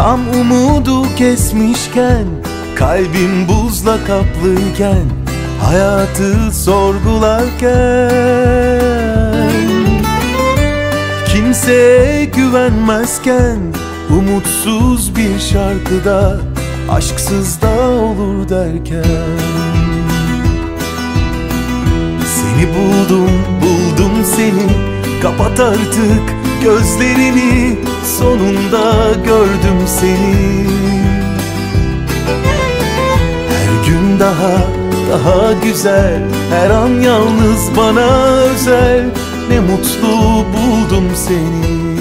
Tam umudu kesmişken Kalbim buzla kaplıyken Hayatı sorgularken. Kimseye güvenmezken Umutsuz bir şarkıda Aşksız da olur derken. Seni buldum, buldum seni Kapat artık gözlerini Sonunda gördüm seni. Her gün daha, daha güzel. Her an yalnız bana özel. Ne mutlu buldum seni